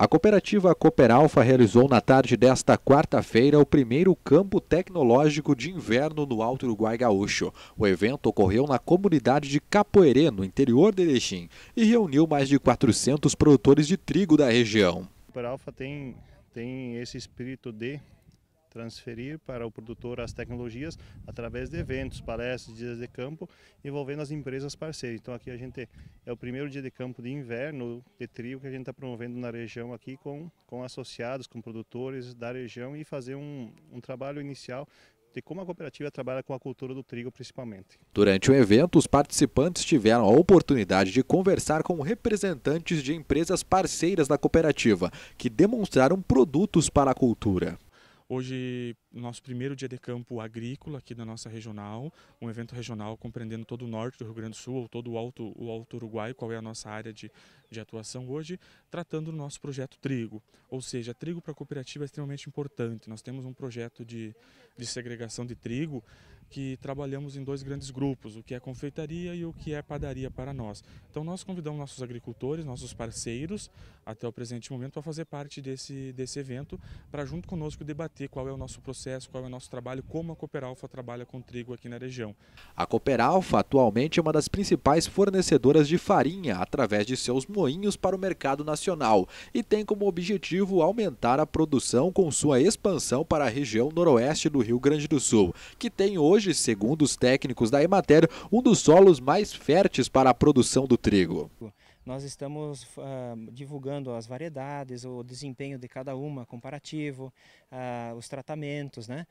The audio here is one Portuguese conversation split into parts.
A cooperativa Cooperalfa realizou na tarde desta quarta-feira o primeiro campo tecnológico de inverno no Alto Uruguai Gaúcho. O evento ocorreu na comunidade de Capoeirê, no interior de Erechim, e reuniu mais de 400 produtores de trigo da região. Cooperalfa tem, tem esse espírito de transferir para o produtor as tecnologias através de eventos, palestras, dias de campo, envolvendo as empresas parceiras. Então aqui a gente é o primeiro dia de campo de inverno de trigo que a gente está promovendo na região aqui com, com associados, com produtores da região e fazer um, um trabalho inicial de como a cooperativa trabalha com a cultura do trigo principalmente. Durante o evento, os participantes tiveram a oportunidade de conversar com representantes de empresas parceiras da cooperativa, que demonstraram produtos para a cultura. Hoje, nosso primeiro dia de campo agrícola aqui da nossa regional, um evento regional compreendendo todo o norte do Rio Grande do Sul, ou todo o Alto, o Alto Uruguai, qual é a nossa área de, de atuação hoje, tratando do nosso projeto Trigo. Ou seja, trigo para a cooperativa é extremamente importante. Nós temos um projeto de, de segregação de trigo que trabalhamos em dois grandes grupos, o que é confeitaria e o que é padaria para nós. Então nós convidamos nossos agricultores, nossos parceiros, até o presente momento, para fazer parte desse, desse evento, para junto conosco debater qual é o nosso processo, qual é o nosso trabalho, como a Cooperalfa trabalha com trigo aqui na região. A Cooperalfa atualmente é uma das principais fornecedoras de farinha através de seus moinhos para o mercado nacional e tem como objetivo aumentar a produção com sua expansão para a região noroeste do Rio Grande do Sul, que tem hoje, segundo os técnicos da Emater, um dos solos mais férteis para a produção do trigo. Nós estamos uh, divulgando as variedades, o desempenho de cada uma, comparativo, uh, os tratamentos, né,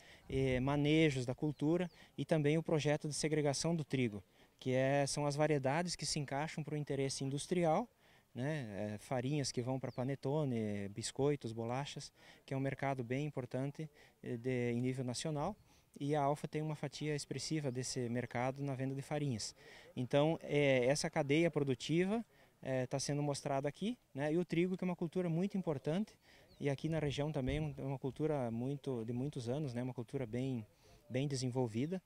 manejos da cultura e também o projeto de segregação do trigo, que é, são as variedades que se encaixam para o interesse industrial né, é, farinhas que vão para panetone, biscoitos, bolachas, que é um mercado bem importante eh, de, em nível nacional e a Alfa tem uma fatia expressiva desse mercado na venda de farinhas. Então, é, essa cadeia produtiva está é, tá sendo mostrada aqui, né? e o trigo que é uma cultura muito importante, e aqui na região também é uma cultura muito de muitos anos, né? uma cultura bem, bem desenvolvida,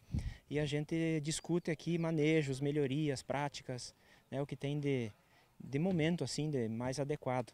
e a gente discute aqui manejos, melhorias, práticas, né? o que tem de, de momento assim, de mais adequado.